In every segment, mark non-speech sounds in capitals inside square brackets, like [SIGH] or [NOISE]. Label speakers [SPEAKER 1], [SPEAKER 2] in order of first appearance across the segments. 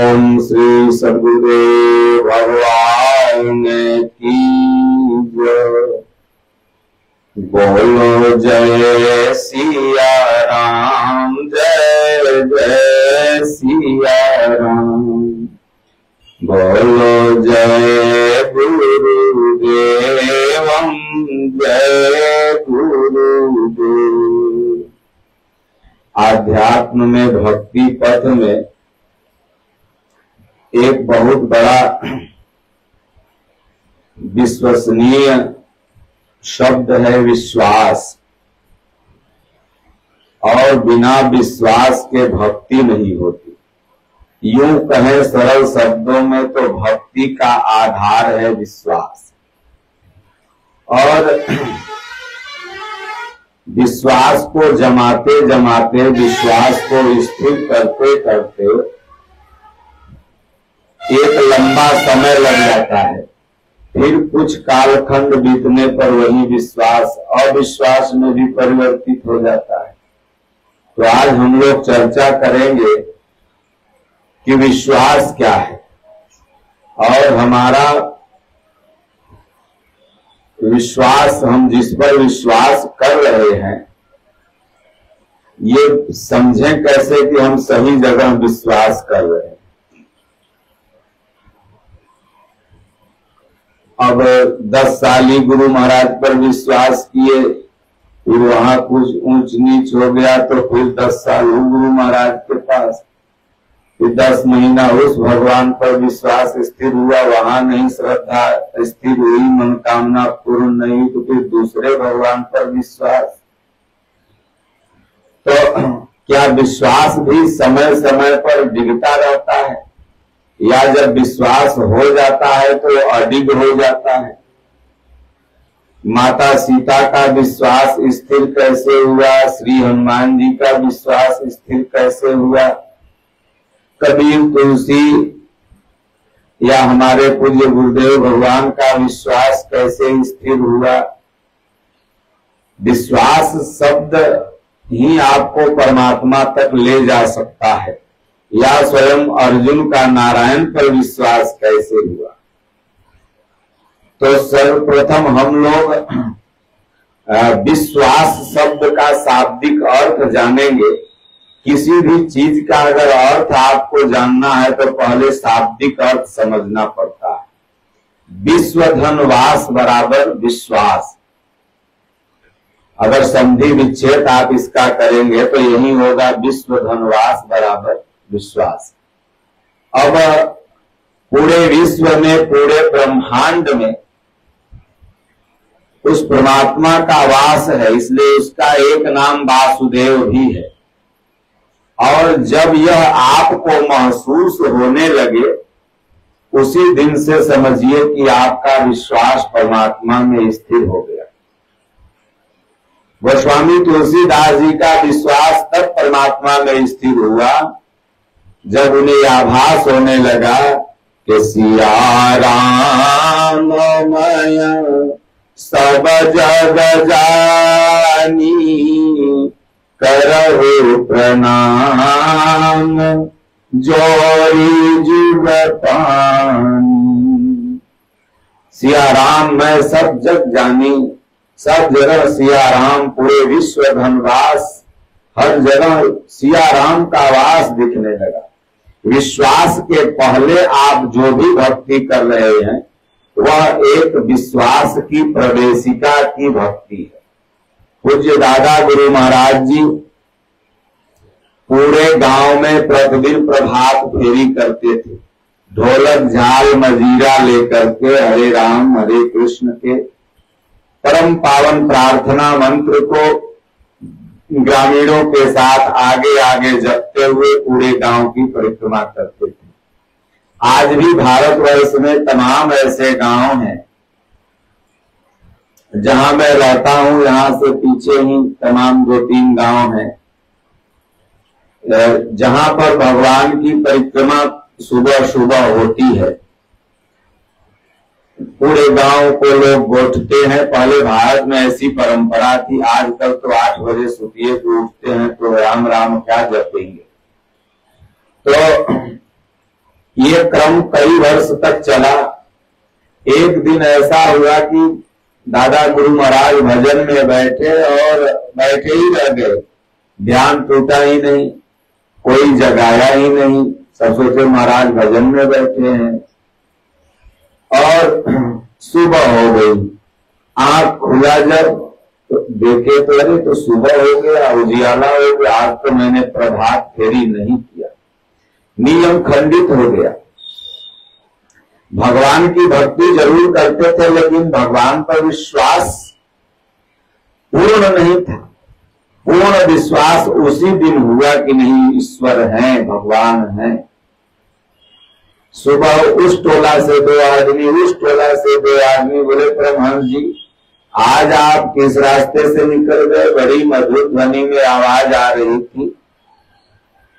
[SPEAKER 1] ओम श्री सदगुरुदेव भगवान की बोलो जय सिया राम, जय जय सिया राम। बोलो जय गुरुदेव जय गुरुदेव। आध्यात्म में, भक्ति पथ में एक बहुत बड़ा विश्वसनीय शब्द है विश्वास। और बिना विश्वास के भक्ति नहीं होती। यूँ कहें सरल शब्दों में तो भक्ति का आधार है विश्वास। और विश्वास को जमाते जमाते विश्वास को स्थिर करते करते एक लंबा समय लग जाता है। फिर कुछ कालखंड बीतने पर वही विश्वास, अविश्वास में भी परिवर्तित हो जाता है। तो आज हम लोग चर्चा करेंगे कि विश्वास क्या है। और हमारा विश्वास, हम जिस पर विश्वास कर रहे हैं, ये समझें कैसे कि हम सही जगह विश्वास कर रहे हैं। अब दस साल ही गुरु महाराज पर विश्वास किए, फिर वहाँ कुछ ऊंच नीच हो गया तो फिर दस साल हूँ गुरु महाराज के पास। फिर दस महीना उस भगवान पर विश्वास स्थिर हुआ, वहाँ नहीं श्रद्धा स्थिर हुई, मनोकामना पूर्ण नहीं तो फिर दूसरे भगवान पर विश्वास। तो [CLEARS THROAT] क्या विश्वास भी समय समय पर बिगता रहता है? या जब विश्वास हो जाता है तो अडिग हो जाता है। माता सीता का विश्वास स्थिर कैसे हुआ? श्री हनुमान जी का विश्वास स्थिर कैसे हुआ? कबीर तुलसी या हमारे पूज्य गुरुदेव भगवान का विश्वास कैसे स्थिर हुआ? विश्वास शब्द ही आपको परमात्मा तक ले जा सकता है। या स्वयं अर्जुन का नारायण पर विश्वास कैसे हुआ? तो सर्वप्रथम हम लोग विश्वास शब्द का शाब्दिक अर्थ जानेंगे। किसी भी चीज़ का अगर अर्थ आपको जानना है तो पहले शाब्दिक अर्थ समझना पड़ता है। विश्व धनवास बराबर विश्वास। अगर संधि विच्छेद आप इसका करेंगे तो यही होगा विश्व धनवास बराबर विश्वास। अब पूरे विश्व में, पूरे ब्रह्मांड में उस परमात्मा का वास है, इसलिए उसका एक नाम वासुदेव भी है। और जब यह आपको महसूस होने लगे, उसी दिन से समझिए कि आपका विश्वास परमात्मा में स्थिर हो गया। वह स्वामी तुलसीदास जी का विश्वास तब परमात्मा में स्थिर हुआ जब उन्हें आभास होने लगा कि सिया राम सब जग जानी, करहु प्रणाम, जोरी जुग पानी। सिया राम, मैं सब जग जानी, सब जगह सिया राम, पूरे विश्व धनवास। हर जगह सिया राम का वास दिखने लगा। विश्वास के पहले आप जो भी भक्ति कर रहे हैं, वह एक विश्वास की प्रवेशिका की भक्ति है। पूज्य दादा गुरु महाराज जी पूरे गाँव में प्रतिदिन प्रभात फेरी करते थे। ढोलक, झाल, मजीरा लेकर के हरे राम, हरे कृष्ण के परम पावन प्रार्थना मंत्र को ग्रामीणों के साथ आगे आगे जपते हुए पूरे गाँव की परिक्रमा करते थे। आज भी भारतवर्ष में तमाम ऐसे गाँव हैं। जहाँ मैं रहता हूँ, यहाँ से पीछे ही तमाम दो तीन गाँव हैं। जहाँ पर भगवान की परिक्रमा सुबह सुबह होती है। पूरे गाँव को लोग गोठते हैं। पहले भारत में ऐसी परंपरा थी आजकल तो आठ बजे सुतिए को उठते हैं तो राम राम क्या जपेंगे। तो ये क्रम कई वर्ष तक चला। एक दिन ऐसा हुआ कि दादा गुरु महाराज भजन में बैठे और बैठे ही रह गए। ध्यान टूटा ही नहीं, कोई जगाया ही नहीं। सब सोचे महाराज भजन में बैठे हैं। और सुबह हो गई। आँख खुला जब तो देखे तो अरे तो सुबह हो गया, उजियाला हो गया, आज तो मैंने प्रभात फेरी नहीं किया। नियम खंडित हो गया। भगवान की भक्ति ज़रूर करते थे, लेकिन भगवान पर विश्वास पूर्ण नहीं था। पूर्ण विश्वास उसी दिन हुआ कि नहीं, ईश्वर है, भगवान है। सुबह उस टोला से दो आदमी, उस टोला से दो आदमी बोले परमहंस जी, आज आप किस रास्ते से निकल गए? बड़ी मधुर ध्वनि में आवाज़ आ रही थी।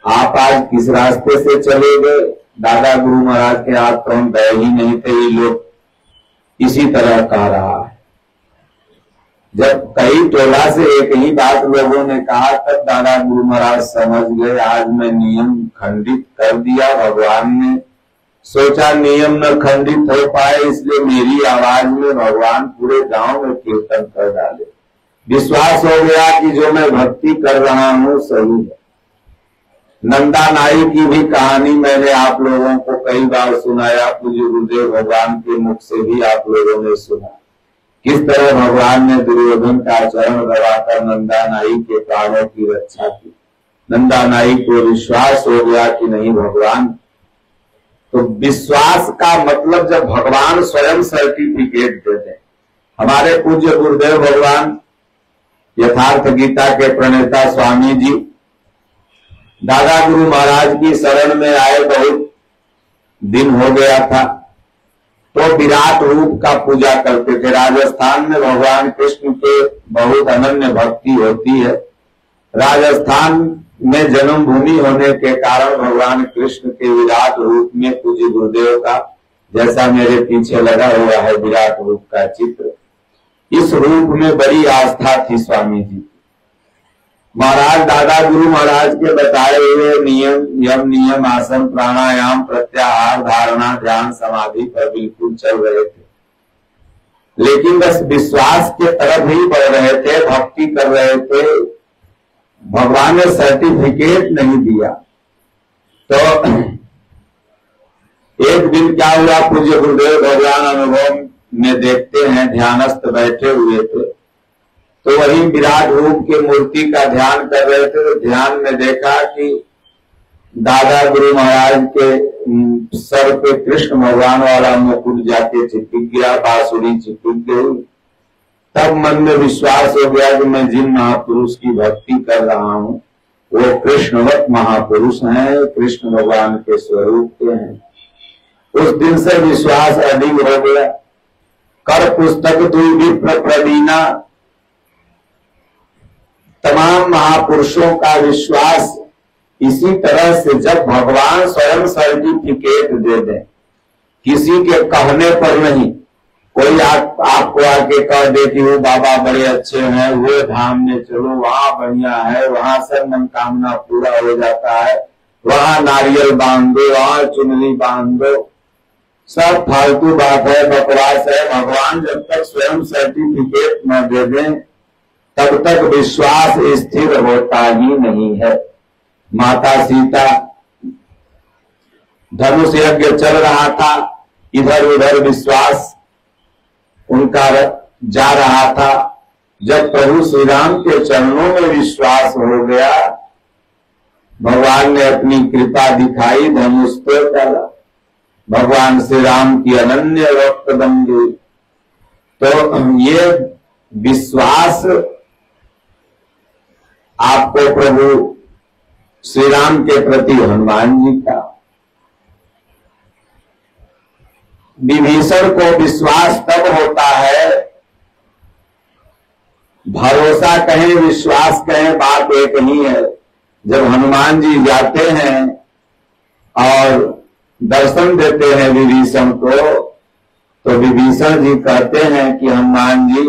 [SPEAKER 1] आप आज किस रास्ते से चले गए? दादा गुरु महाराज के हाथ तो हम गए ही नहीं थे, ये लोग इसी तरह कह रहा है। जब कई टोला से एक ही बात लोगों ने कहा, तब दादा गुरु महाराज समझ गए, आज मैं नियम खंडित कर दिया, भगवान ने सोचा नियम न खंडित हो पाए, इसलिए मेरी आवाज़ में भगवान पूरे गाँव में कीर्तन कर डाले। विश्वास हो गया कि जो मैं भक्ति कर रहा हूँ, सही है। नंदा नाई की भी कहानी मैंने आप लोगों को कई बार सुनाया। पूज्य गुरुदेव भगवान के मुख से भी आप लोगों ने सुना। किस तरह भगवान ने दुर्योधन का चरण दबाकर नंदा नाई के प्राणों की रक्षा की। नंदा नाई को विश्वास हो गया कि नहीं, भगवान तो विश्वास का मतलब जब भगवान स्वयं सर्टिफिकेट देते हमारे पूज्य गुरुदेव भगवान, यथार्थ गीता के प्रणेता स्वामी जी दादा गुरु महाराज की शरण में आए बहुत दिन हो गया था तो विराट रूप का पूजा करते थे। राजस्थान में भगवान कृष्ण के बहुत अनन्य भक्ति होती है। राजस्थान में जन्मभूमि होने के कारण भगवान कृष्ण के विराट रूप में पूज्य गुरुदेव का, जैसा मेरे पीछे लगा हुआ है विराट रूप का चित्र, इस रूप में बड़ी आस्था थी स्वामी जी महाराज दादा गुरु महाराज के बताए हुए नियम, यम नियम, आसन, प्राणायाम, प्रत्याहार, धारणा, ध्यान, समाधि पर बिल्कुल चल रहे थे। लेकिन बस विश्वास के तरफ़ ही बढ़ रहे थे, भक्ति कर रहे थे भगवान ने सर्टिफिकेट नहीं दिया। तो एक दिन क्या हुआ? पूज्य गुरुदेव भगवान अनुभव में देखते हैं, ध्यानस्थ बैठे हुए थे। तो वही विराट रूप के मूर्ति का ध्यान कर रहे थे तो ध्यान में देखा कि दादा गुरु महाराज के सर पे कृष्ण भगवान वाला मुकुट जाके चिपक गया, बांसुरी चिपक गई। तब मन में विश्वास हो गया कि मैं जिन महापुरुष की भक्ति कर रहा हूँ, वो कृष्णवत महापुरुष हैं, कृष्ण भगवान के स्वरूप के हैं। उस दिन से विश्वास अधिक हो गया। कर पुस्तक तु विप्र प्रवीणा। तमाम महापुरुषों का विश्वास इसी तरह से जब भगवान स्वयं सर्टिफिकेट दे दे, किसी के कहने पर नहीं कोई आप, आपको आके कह दे कि वो बाबा बड़े अच्छे हैं वो धाम में चलो वहाँ बढ़िया है वहाँ सब मनोकामना पूरा हो जाता है। वहाँ नारियल बाँध दो वहाँ चुनरी बाँध। दो सब फालतू बात है बकवास है। भगवान जब तक स्वयं सर्टिफिकेट न दे दें तब तक विश्वास स्थिर होता ही नहीं है। माता सीता धनुष यज्ञ चल रहा था इधर उधर विश्वास। उनका जा रहा था। जब प्रभु श्री राम के चरणों में विश्वास हो गया, भगवान ने अपनी कृपा दिखाई धनुष तो डाला। भगवान श्री राम की अनन्य रक्त बन गई तो ये विश्वास आपको प्रभु श्री राम के प्रति हनुमान जी का विभीषण को विश्वास तब होता है। भरोसा कहें, विश्वास कहें, बात एक ही है। जब हनुमान जी जाते हैं और दर्शन देते हैं विभीषण को तो विभीषण जी कहते हैं कि हनुमान जी,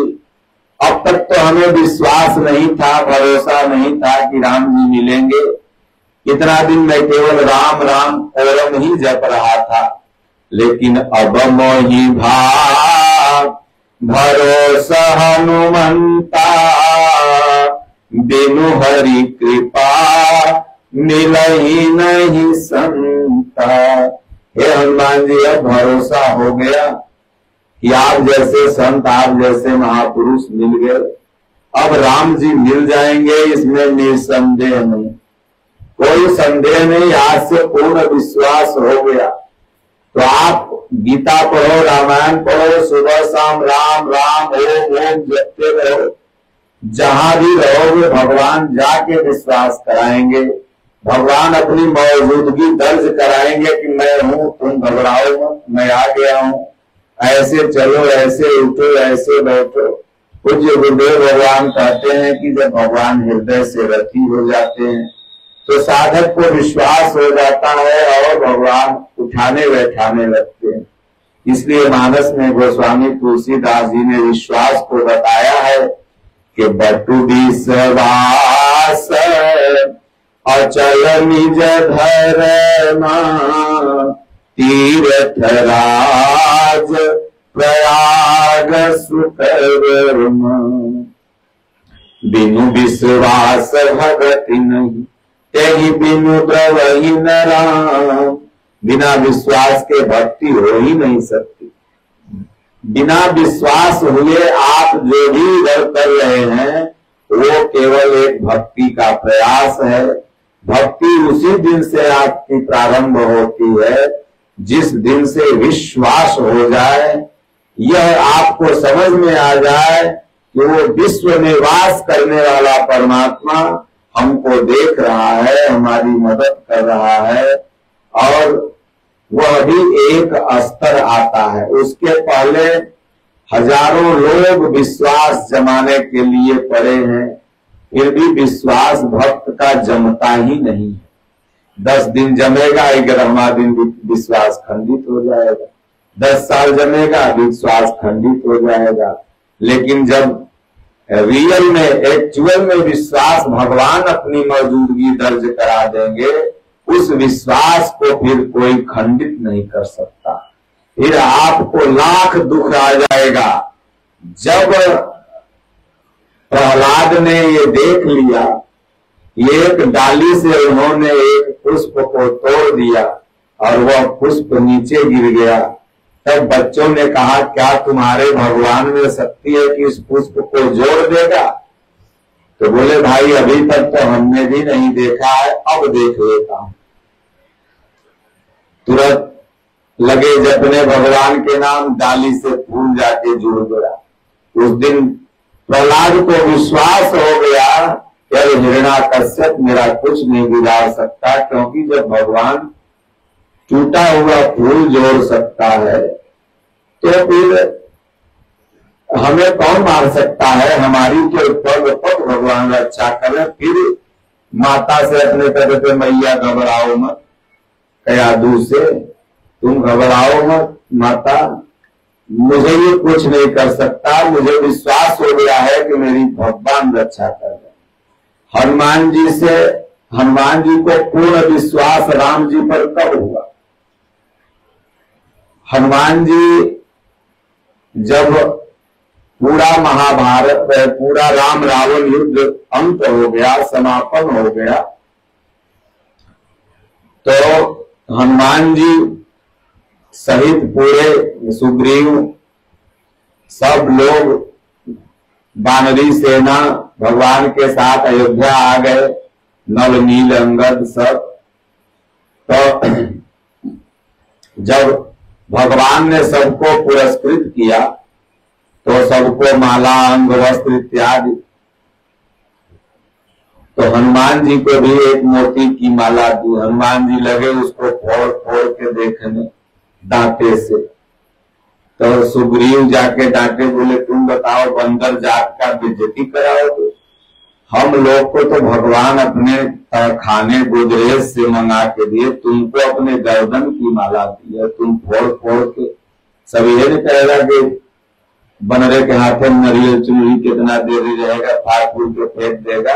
[SPEAKER 1] अब तक तो हमें विश्वास नहीं था, भरोसा नहीं था कि राम जी मिलेंगे। इतना दिन मैं केवल राम राम ओरम ही जप रहा था। लेकिन अब मोही भा भरोसा हनुमंता। बिनु हरि कृपा मिल ही नहीं संता। हे हनुमान जी, अब भरोसा हो गया कि आप जैसे संत, आप जैसे महापुरुष मिल गए। अब राम जी मिल जाएँगे, इसमें निसंदेह नहीं। कोई संदेह नहीं, आज से पूर्ण विश्वास हो गया। गीता पढ़ो, रामायण पढ़ो, सुबह, शाम, राम राम, ओम ओम, जपते रहो। जहाँ भी रहोगे, भगवान जाके विश्वास कराएँगे। भगवान अपनी मौजूदगी दर्ज कराएँगे कि मैं हूँ, तुम घबराओ मैं आ गया हूँ। ऐसे चलो, ऐसे उठो, ऐसे बैठो। पूज्य गुरुदेव भगवान कहते हैं कि जब भगवान हृदय से रति हो जाते हैं तो साधक को विश्वास हो जाता है और भगवान उठाने बैठाने लगते हैं। इसलिए मानस में गोस्वामी तुलसीदास जी ने विश्वास को बताया है कि बटु विश्वास अचल निज धर्मा तीर्थ राज प्रयाग सुकर्म। बिनु विश्वास भगति नहीं, तेहि बिनु द्रवही न राम बिना विश्वास के भक्ति हो ही नहीं सकती। बिना विश्वास हुए आप जो भी इधर कर रहे हैं, वो केवल एक भक्ति का प्रयास है। भक्ति उसी दिन से आपकी प्रारंभ होती है, जिस दिन से विश्वास हो जाए। यह आपको समझ में आ जाए कि वो विश्व निवास करने वाला परमात्मा हमको देख रहा है, हमारी मदद कर रहा है, और वह भी एक स्तर आता है। उसके पहले हज़ारों लोग विश्वास जमाने के लिए पड़े हैं, फिर भी विश्वास भक्त का जमता ही नहीं है। दस दिन जमेगा ग्यारहवा दिन विश्वास खंडित हो जाएगा। दस साल जमेगा, विश्वास खंडित हो जाएगा। लेकिन जब रियल में एक्चुअल में विश्वास भगवान अपनी मौजूदगी दर्ज करा देंगे उस विश्वास को फिर कोई खंडित नहीं कर सकता। फिर आपको लाख दुख आ जाएगा। जब प्रहलाद ने ये देख लिया, एक डाली से उन्होंने एक पुष्प को तोड़ दिया और वह पुष्प नीचे गिर गया। तब बच्चों ने कहा, क्या तुम्हारे भगवान में शक्ति है कि इस पुष्प को जोड़ देगा? तो बोले, भाई, अभी तक तो हमने भी नहीं देखा है, अब देख लेता हूँ। तुरंत लगे जपने भगवान के नाम, डाली से फूल जाके जुड़ गया। उस दिन प्रहलाद को विश्वास हो गया कि हिरणा कश्यप, मेरा कुछ नहीं बिगाड़ सकता, क्योंकि जब भगवान टूटा हुआ फूल जोड़ सकता है तो फिर हमें कौन मार सकता है? हमारी तो पग भगवान रक्षा करे, फिर माता से अपने कहते थे मैया घबराओ मत, कया से, तुम घबराओ मत, माता, मुझे भी कुछ नहीं कर सकता, मुझे विश्वास हो गया है कि मेरी भगवान रक्षा कर रहे हनुमान जी से, हनुमान जी को पूर्ण विश्वास राम जी पर कब हुआ? हनुमान जी, जब पूरा महाभारत, पूरा राम रावण युद्ध अंत हो गया, समापन हो गया। तो हनुमान जी सहित पूरे सुग्रीव, सब लोग, बानरी सेना, भगवान के साथ अयोध्या आ गए, नल, नील, अंगद, सब। तो जब भगवान ने सबको पुरस्कृत किया तो सबको माला अंग वस्त्र इत्यादि। तो हनुमान जी को भी एक मोती की माला दी। हनुमान जी लगे उसको फोड़ फोड़ के देखने दांते से। तो सुग्रीव जाके डांटे, बोले, तुम बताओ, बंदर जात का बेजती कराओगे? हम लोग को तो भगवान अपने खाने गोदरेज से मंगा के दिए। तुमको अपने गर्दन की माला दी है। तुम फोड़ फोड़ के सब ये नहीं कहेगा कि बनरे के हाथे में नरियल चुनरी कितना देरी रहेगा फाड़ फूल के फेंक देगा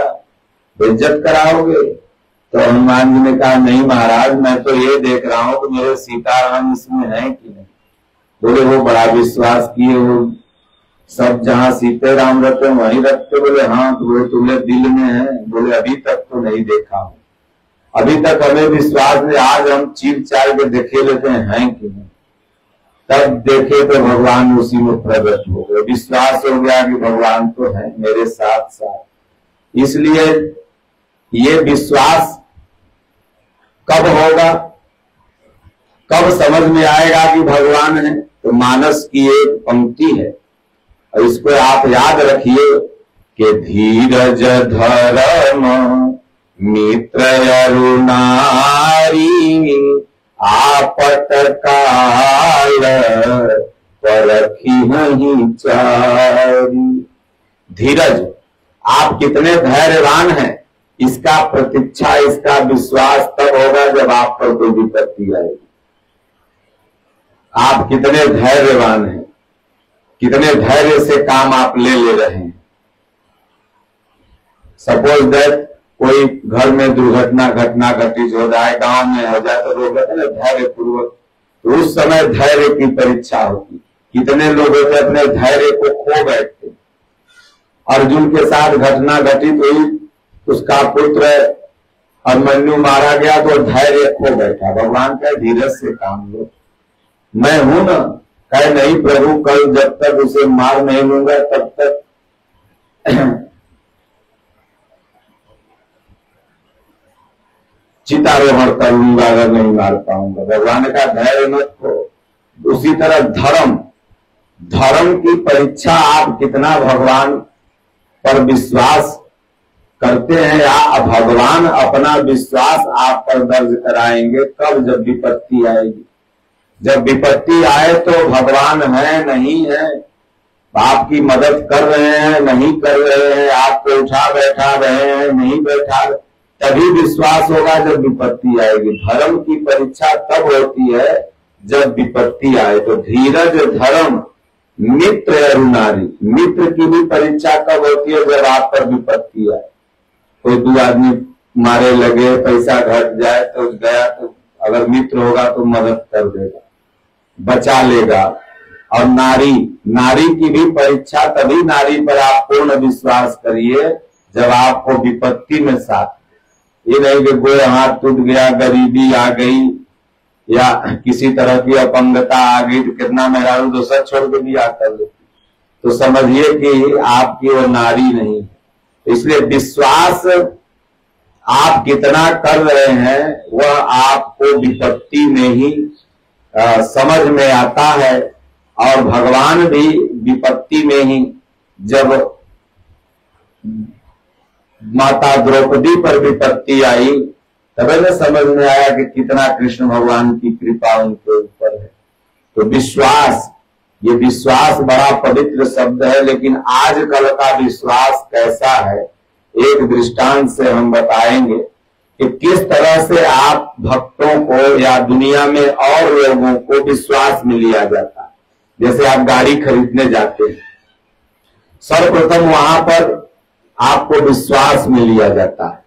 [SPEAKER 1] इज़्ज़त कराओगे? तो हनुमान जी ने कहा, नहीं महाराज, मैं तो ये देख रहा हूँ कि मेरे सीताराम इसमें है कि नहीं? बोले, वो बड़ा विश्वास किए वो सब जहाँ सीते राम रहते, वहीं रखते बोले हाँ तो बोले तुम्हें दिल में है। बोले, अभी तक तो नहीं देखा हूँ। अभी तक हमें विश्वास नहीं, आज हम चीर चार के देखे लेते हैं कि नहीं? तब देखे तो भगवान उसी में प्रकट हो गए। विश्वास हो गया कि भगवान तो है मेरे साथ साथ। इसलिए ये विश्वास कब होगा? कब समझ में आएगा कि भगवान है? तो मानस की एक पंक्ति है। और इसको आप याद रखिए कि धीरज धर्म, मित्र अरुणारी आपत नहीं चारी धीरज, आप कितने धैर्यवान हैं। इसका प्रतीक्षा, इसका विश्वास तब होगा जब आप पर कोई विपत्ति आएगी। आप कितने धैर्यवान हैं। कितने धैर्य से काम आप ले ले रहे हैं। सपोज़ दैट कोई घर में दुर्घटना, घटना घटित हो जाए, गाँव में हो जाए तो लोग धैर्य पूर्वक उस समय धैर्य की परीक्षा होती। कितने लोग होते अपने धैर्य को खो बैठते। अर्जुन के साथ घटना घटित हुई। उसका पुत्र अभिमन्यु मारा गया तो धैर्य खो बैठा। भगवान का धीरज से काम लो। मैं हूँ ना, कहे, नहीं प्रभु, कल जब तक उसे मार नहीं लूँगा तब तक चितारोहण कर लूँगा अगर नहीं मार पाऊँगा। भगवान का धैर्य मत हो उसी तरह धर्म धर्म की परीक्षा आप कितना भगवान पर विश्वास करते हैं, या भगवान अपना विश्वास आप पर दर्ज कराएँगे, कब जब विपत्ति आएगी। जब विपत्ति आए तो भगवान है, नहीं है। आपकी मदद कर रहे हैं, नहीं कर रहे हैं। आपको उठा बैठा रहे हैं, नहीं बैठा तभी विश्वास होगा जब विपत्ति आएगी। धर्म की परीक्षा तब होती है जब विपत्ति आए। तो धीरज, धर्म, मित्र अरुणारी मित्र की भी परीक्षा कब होती है जब आप पर विपत्ति आए। कोई दो आदमी मारे लगे, पैसा घट जाए तो गया तो अगर मित्र होगा तो मदद कर देगा, बचा लेगा। और नारी नारी की भी परीक्षा तभी नारी पर आप पूर्ण विश्वास करिए जब आपको विपत्ति में साथ ये नहीं कि कोई हाथ टूट गया गरीबी आ गई या किसी तरह की अपंगता आ गई तो कितना मेहरारू तो सच छोड़ के भी लेती। तो समझिए कि आपकी वो नारी नहीं इसलिए विश्वास आप कितना कर रहे हैं वह आपको विपत्ति में ही आ, समझ में आता है और भगवान भी विपत्ति में ही जब माता द्रौपदी पर विपत्ति आई। तब न समझ में आया कि कितना कृष्ण भगवान की कृपा उनके ऊपर है। तो विश्वास, ये विश्वास बड़ा पवित्र शब्द है, लेकिन आजकल का विश्वास कैसा है, एक दृष्टांत से हम बताएँगे कि किस तरह से आप भक्तों को या दुनिया में और लोगों को विश्वास में लिया जाता। जैसे आप गाड़ी खरीदने जाते हैं, सर्वप्रथम वहाँ पर आपको विश्वास में लिया जाता है।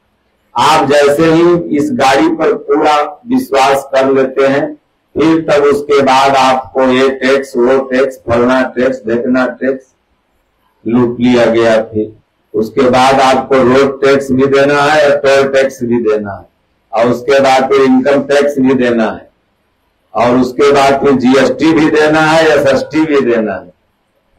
[SPEAKER 1] आप जैसे ही इस गाड़ी पर पूरा विश्वास कर लेते हैं, फिर तब उसके बाद आपको ये टैक्स वो टैक्स फलना टैक्स देखना टैक्स लूट लिया गया फिर। उसके बाद आपको रोड टैक्स भी देना है और टोल टैक्स भी देना है। और उसके बाद फिर इनकम टैक्स भी देना है। और उसके बाद फिर जीएसटी भी देना है एस भी देना है।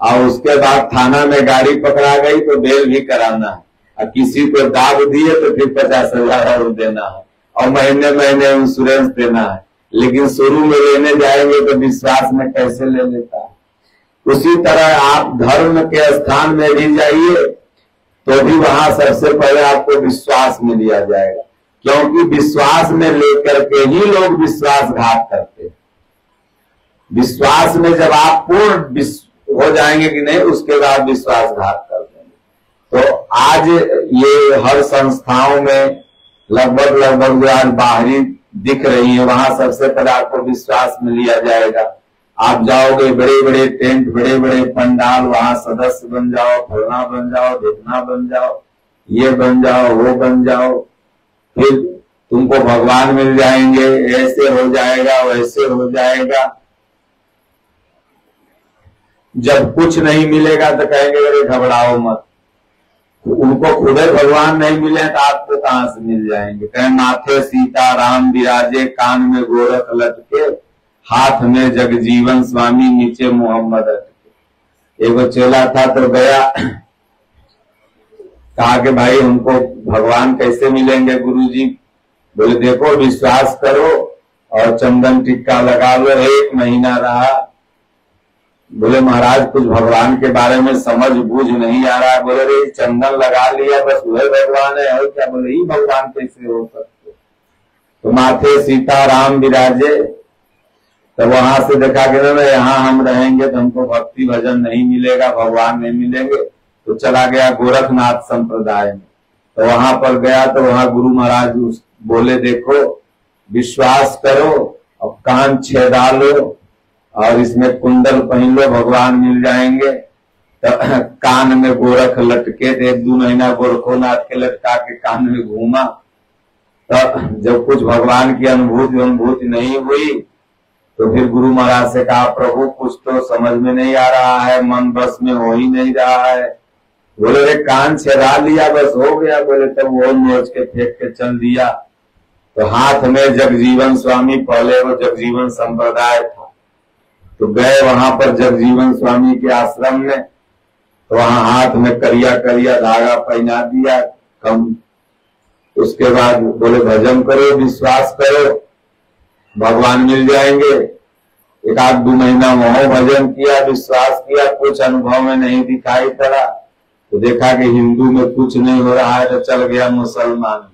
[SPEAKER 1] और उसके बाद थाना में गाड़ी पकड़ा गई तो बेल भी कराना है। और किसी को दाग दिए तो फिर पचास हज़ार देना है। और महीने महीने इंश्योरेंस देना है। लेकिन शुरू में लेने जाएँगे तो विश्वास में कैसे ले लेता है? उसी तरह आप धर्म के स्थान में भी जाइए तो भी वहाँ सबसे पहले आपको विश्वास में लिया जाएगा। क्योंकि विश्वास में लेकर के ही लोग विश्वासघात करते हैं। विश्वास में जब आप पूर्ण हो जाएँगे कि नहीं, उसके बाद विश्वासघात कर देंगे। तो आज ये हर संस्थाओं में लगभग लगभग जो आज बाहरी दिख रही है, वहाँ सबसे पहले आपको विश्वास में लिया जाएगा। आप जाओगे बड़े बड़े टेंट बड़े बड़े पंडाल, वहाँ सदस्य बन जाओ, फलना बन जाओ, देखना बन जाओ, ये बन जाओ, वो बन जाओ, फिर तुमको भगवान मिल जाएँगे, ऐसे हो जाएगा, वैसे हो जाएगा। जब कुछ नहीं मिलेगा तो कहेंगे, अरे घबराओ मत। तो उनको खुद भगवान नहीं मिले तो आपको कहाँ से मिल जाएँगे? कहे, माथे सीता राम विराजे, कान में गोरख लटके, हाथ में जगजीवन स्वामी, नीचे मोहम्मद अटके। एगो चेला था तो गया, कहा कि, भाई, हमको भगवान कैसे मिलेंगे गुरुजी? बोले, देखो, विश्वास करो और चंदन टिक्का लगा लो, एक महीना रहा बोले, महाराज, कुछ भगवान के बारे में समझ बूझ नहीं आ रहा है। बोले रे चंदन लगा लिया, बस वह भगवान है, और क्या बोले ही भगवान कैसे हो सकते तो माथे सीता राम विराजे तो वहाँ से देखा गया ना यहाँ हम रहेंगे तो हमको भक्ति भजन नहीं मिलेगा, भगवान नहीं मिलेंगे। तो चला गया गोरखनाथ संप्रदाय में। तो वहाँ पर गया तो वहाँ गुरु महाराज बोले, देखो, विश्वास करो और कान छेदा लो और इसमें कुंडल पहन लो भगवान मिल जाएँगे। तो [CLEARS THROAT] कान में गोरख लटके एक दो महीना गोरखोनाथ के लटका के कान में घूमा। तो जब कुछ भगवान की अनुभूति अनुभूति नहीं हुई तो फिर गुरु महाराज से कहा, प्रभु, कुछ तो समझ में नहीं आ रहा है, मन बस में हो ही नहीं रहा है। बोले रे कान छेदा लिया, बस हो गया। बोले, तब वो नोच के फेंक के चल दिया। तो हाथ में जगजीवन स्वामी, पहले वो जगजीवन संप्रदाय था तो गए वहाँ पर जगजीवन स्वामी के आश्रम में तो वहाँ हाथ में करिया करिया धागा पहना दिया, कम। उसके बाद बोले, भजन करो, विश्वास करो, भगवान मिल जाएँगे। एक आध दो महीना वहाँ भजन किया, विश्वास किया, कुछ अनुभव में नहीं दिखाई पड़ा। तो देखा कि हिंदू में कुछ नहीं हो रहा है तो चल गया मुसलमान।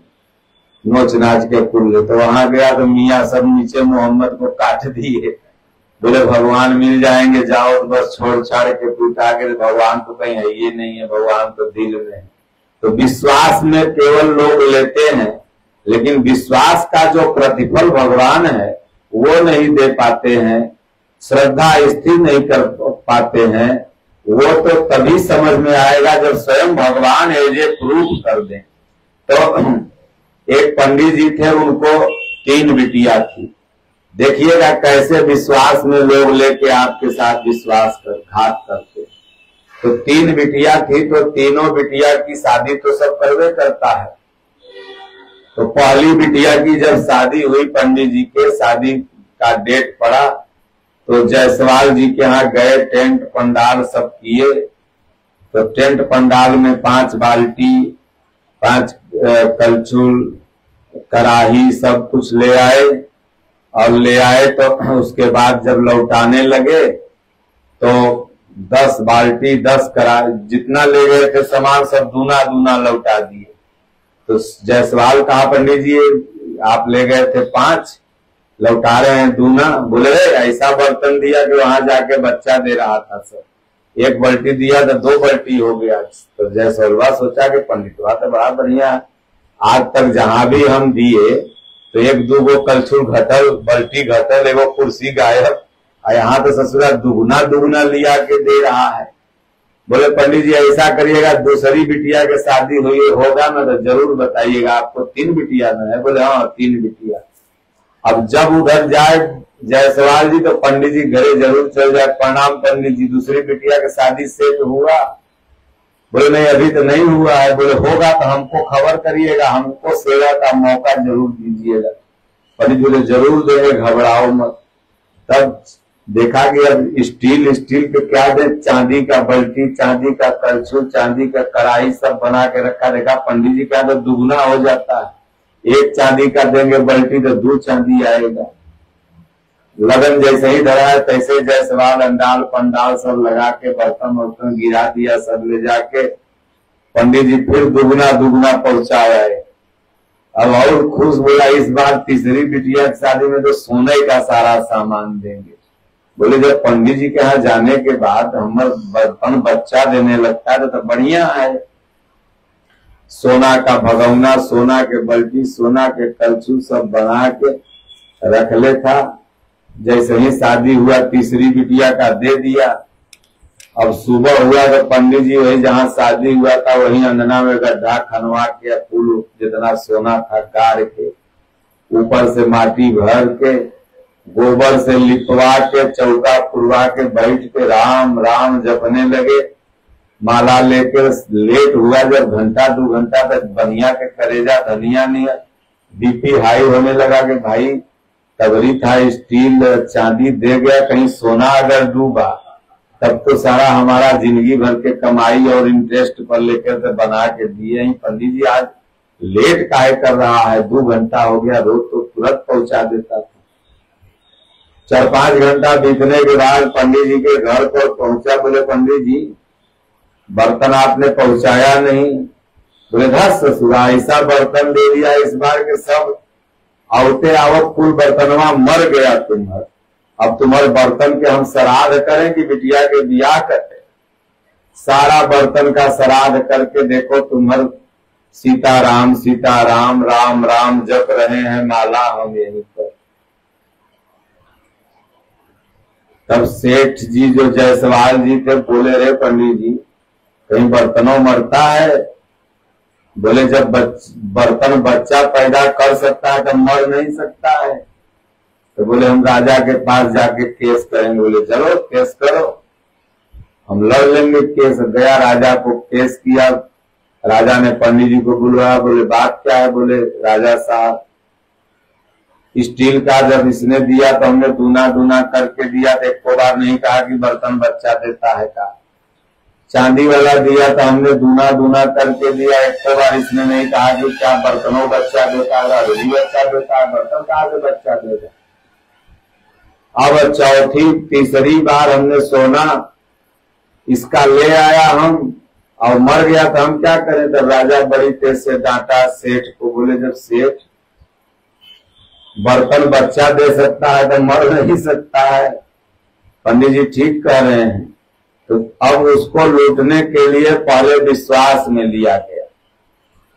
[SPEAKER 1] नोच नाच के कुल तो वहाँ गया तो मियाँ सब नीचे मोहम्मद को काट दिए। बोले, भगवान मिल जाएँगे, जाओ तो बस छोड़ छाड़ के पूछा के भगवान तो कहीं है ये नहीं है, भगवान तो दिल में तो विश्वास में केवल लोग लेते हैं, लेकिन विश्वास का जो प्रतिफल भगवान है, वो नहीं दे पाते हैं, श्रद्धा स्थिर नहीं कर पाते हैं, वो तो तभी समझ में आएगा जब स्वयं भगवान एज ए प्रूफ कर दें। तो [CLEARS THROAT] एक पंडित जी थे, उनको तीन बिटिया थी। देखिएगा कैसे विश्वास में लोग लेके आपके साथ विश्वास कर, घात करते तो तीन बिटिया थी तो तीनों बिटिया की शादी तो सब करवे करता है। तो पहली बिटिया की जब शादी हुई, पंडित जी के शादी का डेट पड़ा तो जायसवाल जी के यहाँ गए, टेंट पंडाल सब किए। तो टेंट पंडाल में पाँच बाल्टी, पाँच कलछुल, कराही सब कुछ ले आए। और ले आए तो [CLEARS THROAT] उसके बाद जब लौटाने लगे तो दस बाल्टी, दस करा, जितना ले गए थे सामान, सब दूना दूना लौटा दिए। तो जायसवाल कहा, पंडित जी, आप ले गए थे पाँच, लौटा रहे हैं दूना। बोले ऐसा बर्तन दिया कि वहाँ जाके बच्चा दे रहा था सर एक बल्टी दिया तो दो बल्टी हो गया। तो जयसवलवा सोचा कि पंडित तो बड़ा बढ़िया। आज तक जहाँ भी हम दिए तो एक, दो गो कलछुल घटल, बल्टी घटल, एगो कुर्सी गायब यहाँ तो ससुरा दुगुना दुगुना लिया के दे रहा है। बोले, पंडित जी, ऐसा करिएगा, दूसरी बिटिया के शादी हुई, होगा ना तो ज़रूर बताइएगा आपको, तीन बिटिया ना है। बोले हाँ तीन बिटिया। अब जब उधर जाए जायसवाल जी तो पंडित जी घरे ज़रूर चल जाए। प्रणाम पंडित जी, दूसरी बिटिया के शादी सेट हुआ। बोले, नहीं, अभी तो नहीं हुआ है। बोले, होगा तो हमको खबर करिएगा, हमको सेवा का मौका ज़रूर दीजिएगा। पंडित बोले ज़रूर देंगे, घबराओ मत। तब देखा कि अब स्टील स्टील के क्या दे, चांदी का बल्टी, चांदी का कलछुल, चांदी का कढ़ाई सब बना के रखा। देखा, पंडित जी का तो दुगना हो जाता है। एक चांदी का देंगे, बल्टी तो दो चांदी आएगा। लगन जैसे ही धरा है, तैसे जयसवाल अंडाल पंडाल सब लगा के, बर्तन वर्तन गिरा दिया, सब ले जाके पंडित जी फिर दुगना दुगना पहुँचाया है। अब और खुश बोला इस बार तीसरी बिटिया की शादी में तो सोने का सारा सामान देंगे। बोले, जब पंडित जी के यहाँ जाने के बाद हमारे बर्तन बच्चा देने लगता है तो बढ़िया है। सोना का भगवना सोना के बल्टी, सोना के कलछू सब बना के रख ले था जैसे ही शादी हुआ, तीसरी बिटिया का दे दिया। अब सुबह हुआ तो पंडित जी वही जहाँ शादी हुआ था, वही अंगना में गड्ढा खनवा के, फूल जितना सोना था कार के, ऊपर से माटी भर के, गोबर से लिपवा के, चौका पुरवा के, बैठ के राम राम जपने लगे। माला लेकर लेट हुआ, जब घंटा, दो घंटा तक बनिया के करेजा धनिया नहीं बीपी हाई होने लगा कि भाई तबरी था, स्टील, चांदी दे गया, कहीं सोना अगर डूबा, तब तो सारा हमारा ज़िंदगी भर के कमाई और इंटरेस्ट पर लेकर के बना के दिए ही। पंडित जी, आज लेट काय कर रहा है? दो घंटा हो गया, रोज तो तुरंत पहुँचा देता था। चार पाँच घंटा बीतने के बाद पंडित जी के घर पर पहुँचा, बोले, पंडित जी, बर्तन आपने पहुँचाया नहीं। बोले धस ससुरा ऐसा बर्तन दे दिया, इस बार के सब आवते आवत कुल बर्तनवा मर गया तुम्हार। अब तुम्हारे बर्तन के हम श्राद्ध करें कि बिटिया के बियाह करें सारा बर्तन का श्राद्ध करके देखो तुम्हार सीताराम सीताराम, राम राम जप रहे हैं माला हम यही पर। तब सेठ जी जो जायसवाल जी थे बोले रे पंडित जी, कहीं बर्तनों मरता है? बोले जब बच, बर्तन बच्चा पैदा कर सकता है तो मर नहीं सकता है। तो बोले हम राजा के पास जाके केस करेंगे। बोले चलो केस करो। हम लड़ लेंगे केस। गया राजा को केस किया। राजा ने पंडित जी को बुलवाया। बोले बात क्या है? बोले राजा साहब स्टील का जब इसने दिया तो हमने दूना दूना करके दिया तो एक बार नहीं कहा कि बर्तन बच्चा देता है का चांदी वाला दिया तो हमने दूना दूना करके दिया, एक तो बार इसने नहीं कहा कि क्या बर्तनों बच्चा देता है रोजी बच्चा देता है बर्तन कहा से बच्चा देता। अब चौथी तीसरी बार हमने सोना, इसका ले आया हम, और मर गया तो हम क्या करें? तो राजा बड़ी तेज से डांटा, सेठ को बोले, जब सेठ बर्तन बच्चा दे सकता है तो मर नहीं सकता है। पंडित जी ठीक कह रहे हैं। तो अब उसको लूटने के लिए पहले विश्वास में लिया गया।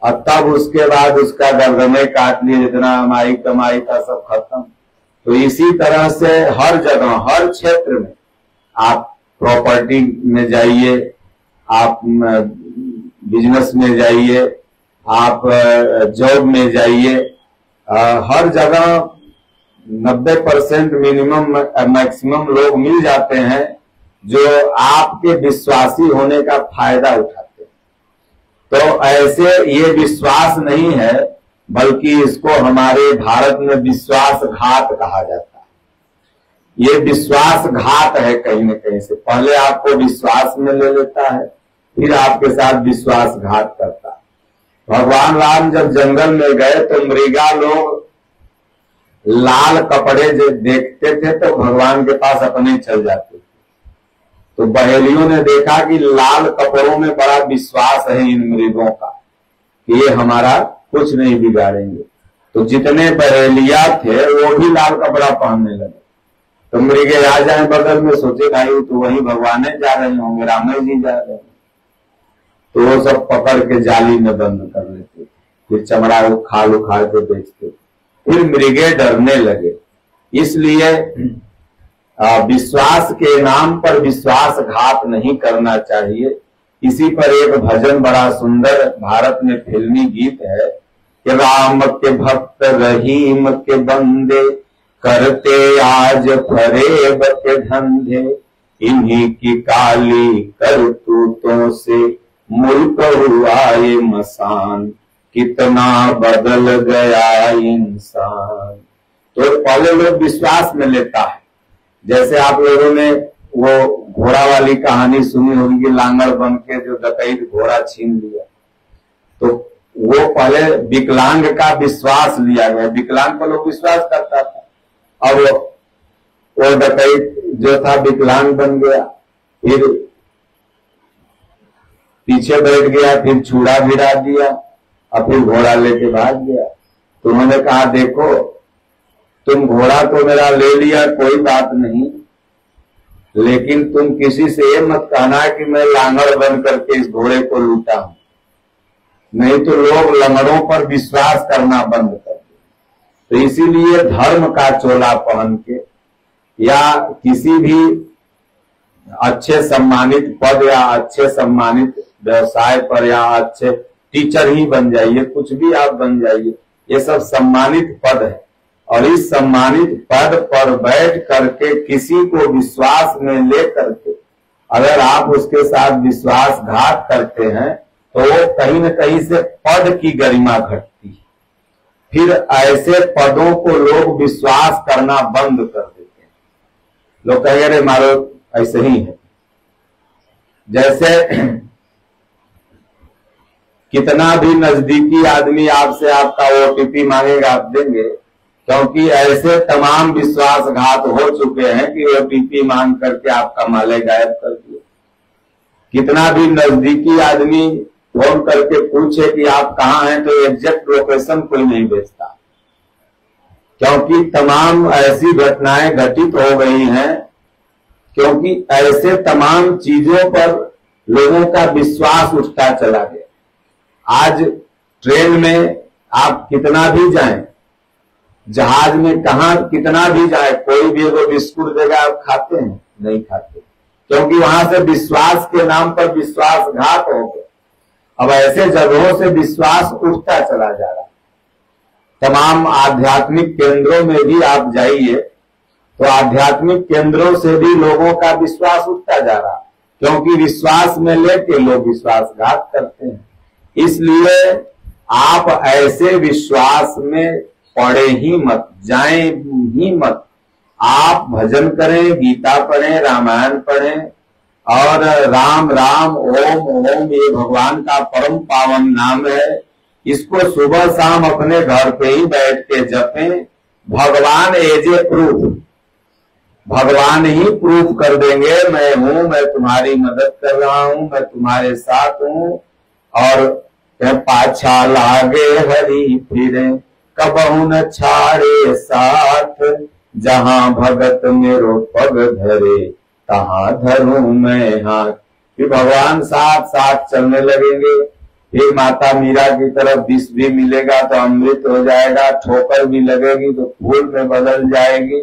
[SPEAKER 1] और तब उसके बाद उसका गर्दने काट लिए जितना हमारी कमाई था सब खत्म। तो इसी तरह से हर जगह, हर क्षेत्र में आप प्रॉपर्टी में जाइए, आप बिज़नेस में जाइए, आप जॉब में जाइए हर जगह 90 परसेंट मिनिमम मैक्सिमम लोग मिल जाते हैं। जो आपके विश्वासी होने का फ़ायदा उठाते हैं। तो ऐसे ये विश्वास नहीं है, बल्कि इसको हमारे भारत में विश्वासघात कहा जाता है। ये विश्वासघात है कहीं न कहीं से। पहले आपको विश्वास में ले लेता है, फिर आपके साथ विश्वासघात करता है। भगवान राम जब जंगल में गए तो मृगा लोग लाल कपड़े जो देखते थे तो भगवान के पास अपने चल जाते तो बहेलियों ने देखा कि लाल कपड़ों में बड़ा विश्वास है इन मृगों का, कि ये हमारा कुछ नहीं बिगाड़ेंगे। तो जितने बहेलिया थे, वो भी लाल कपड़ा पहनने लगे। तो मृगे आ जाए बगल में, सोचे, भाई तो वही भगवान जा रहे होंगे, राम जी जा रहे हैं तो वो सब पकड़ के जाली में बंद कर लेते फिर चमड़ा उखाड़ उखाड़ के बेचते फिर मृगे डरने लगे। इसलिए विश्वास के नाम पर विश्वासघात नहीं करना चाहिए। इसी पर एक भजन बड़ा सुंदर भारत में फिल्मी गीत है कि राम के भक्त रहीम के बंदे करते आज फरेब के धंधे। इन्हीं की काली करतूतों से मुल्क हुआ ये मसान। कितना बदल गया इंसान। तो पहले लोग विश्वास में लेता है। जैसे आप लोगों ने वो घोड़ा वाली कहानी सुनी होगी, लांगड़ बन के जो डकैत घोड़ा छीन लिया। तो वो पहले विकलांग का विश्वास लिया गया। विकलांग को लोग विश्वास करता था। अब वो डकैत जो था, विकलांग बन गया। फिर पीछे बैठ गया, फिर छुड़ा भिड़ा दिया और फिर घोड़ा लेके भाग गया। तो उन्होंने कहा, देखो तुम घोड़ा तो मेरा ले लिया, कोई बात नहीं। लेकिन तुम किसी से ये मत कहना कि मैं लांगड़ बन करके इस घोड़े को लूटा हूँ। नहीं तो लोग लंगड़ों पर विश्वास करना बंद कर तो इसीलिए धर्म का चोला पहन के या किसी भी अच्छे सम्मानित पद या अच्छे सम्मानित व्यवसाय पर या अच्छे टीचर ही बन जाइए, कुछ भी आप बन जाइए, ये सब सम्मानित पद है। और इस सम्मानित पद पर बैठ करके किसी को विश्वास में ले करके अगर आप उसके साथ विश्वासघात करते हैं तो वो कहीं न कहीं से पद की गरिमा घटती है। फिर ऐसे पदों को लोग विश्वास करना बंद कर देते हैं। लोग कहेंगे, अरे मारो, ऐसे ही है। जैसे कितना भी नजदीकी आदमी आपसे आपका ओटीपी मांगेगा, आप देंगे। क्योंकि ऐसे तमाम विश्वासघात हो चुके हैं कि ओटीपी मांग करके आपका माले गायब कर दिए। कितना भी नजदीकी आदमी फ़ोन करके पूछे कि आप कहाँ हैं तो एग्जैक्ट लोकेशन कोई नहीं भेजता। क्योंकि तमाम ऐसी घटनाएँ घटित हो गई हैं, क्योंकि ऐसे तमाम चीज़ों पर लोगों का विश्वास उठता चला गया। आज ट्रेन में आप कितना भी जाएँ जहाज़ में कहा कितना भी जाए, कोई भी अगर बिस्कुट देगा, आप खाते हैं? नहीं खाते। क्योंकि वहाँ से विश्वास के नाम पर विश्वासघात हो गया। अब ऐसे जगहों से विश्वास उठता चला जा रहा तमाम आध्यात्मिक केंद्रों में भी आप जाइए तो आध्यात्मिक केंद्रों से भी लोगों का विश्वास उठता जा रहा क्योंकि विश्वास में लेके लोग विश्वासघात करते हैं। इसलिए आप ऐसे विश्वास में पढ़े ही मत, जाए ही मत। आप भजन करें, गीता पढ़ें, रामायण पढ़ें, और राम राम, ओम ओम, ये भगवान का परम पावन नाम है। इसको सुबह शाम अपने घर पे ही बैठ के जपें, भगवान एज ए प्रूफ। भगवान ही प्रूफ कर देंगे, मैं हूँ, मैं तुम्हारी मदद कर रहा हूँ, मैं तुम्हारे साथ हूँ, और पाछा लागे हरी फिरे। कबहू न छाड़े साथ, जहाँ भगत मेरो पग धरे, तहां धरू मैं हाथ। फिर भगवान साथ साथ चलने लगेंगे, फिर माता मीरा की तरफ़ विष भी मिलेगा तो अमृत हो जाएगा, ठोकर भी लगेगी तो फूल में बदल जाएगी।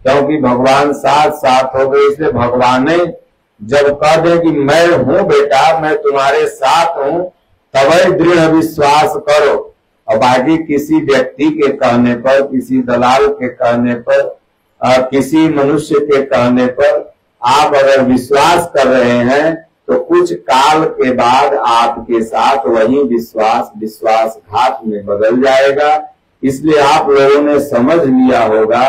[SPEAKER 1] क्योंकि भगवान साथ साथ हो गए, इसलिए भगवान ने जब कह दे कि मैं हूँ बेटा, मैं तुम्हारे साथ हूँ तभी दृढ़ विश्वास करो। बाकी किसी व्यक्ति के कहने पर किसी दलाल के कहने पर आ, किसी मनुष्य के कहने पर आप अगर विश्वास कर रहे हैं तो कुछ काल के बाद आपके साथ वही विश्वास विश्वासघात में बदल जाएगा। इसलिए आप लोगों ने समझ लिया होगा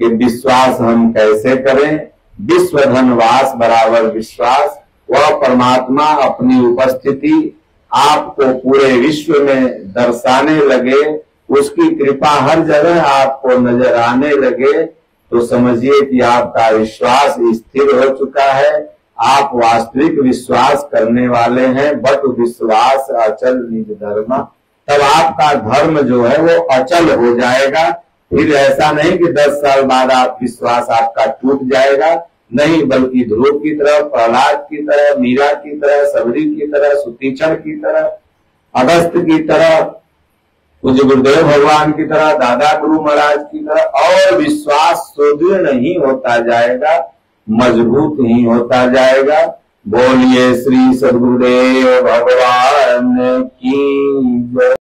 [SPEAKER 1] कि विश्वास हम कैसे करें। विश्व धनवास बराबर विश्वास वह परमात्मा अपनी उपस्थिति आपको पूरे विश्व में दर्शाने लगे, उसकी कृपा हर जगह आपको नज़र आने लगे तो समझिए कि आपका विश्वास स्थिर हो चुका है। आप वास्तविक विश्वास करने वाले हैं, बट विश्वास अचल निज धर्म। तब आपका धर्म जो है वो अचल हो जाएगा। फिर ऐसा नहीं कि दस साल बाद आप विश्वास आपका टूट जाएगा। नहीं, बल्कि ध्रुव की तरह, प्रहलाद की तरह, मीरा की तरह, सबरी की तरह सुतीचर की तरह, अगस्त की तरह, पूज्य गुरुदेव भगवान की तरह, दादा गुरु महाराज की तरह, और विश्वास सुदृढ़ नहीं होता जाएगा, मज़बूत ही होता जाएगा। बोलिए श्री सदगुरुदेव भगवान की